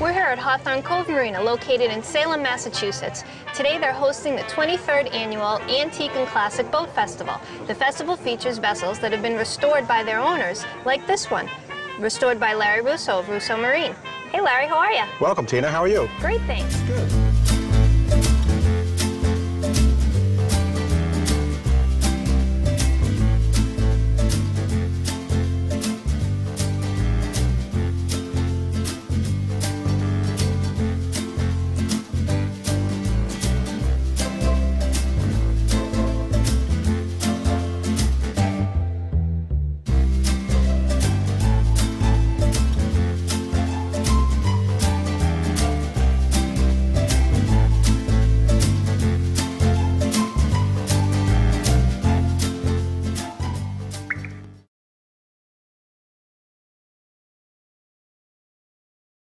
We're here at Hawthorne Cove Marina, located in Salem, Massachusetts. Today they're hosting the 23rd annual Antique and Classic Boat Festival. The festival features vessels that have been restored by their owners, like this one, restored by Larry Russo of Russo Marine. Hey Larry, how are you? Welcome, Tina. How are you? Great, thanks. Good.